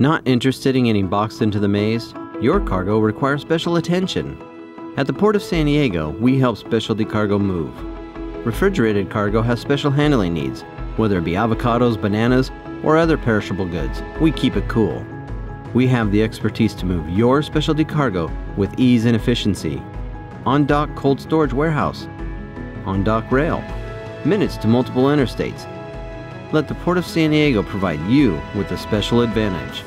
Not interested in getting boxed into the maze? Your cargo requires special attention. At the Port of San Diego, we help specialty cargo move. Refrigerated cargo has special handling needs, whether it be avocados, bananas, or other perishable goods. We keep it cool. We have the expertise to move your specialty cargo with ease and efficiency. On dock cold storage warehouse. On dock rail. Minutes to multiple interstates let the Port of San Diego provide you with a special advantage.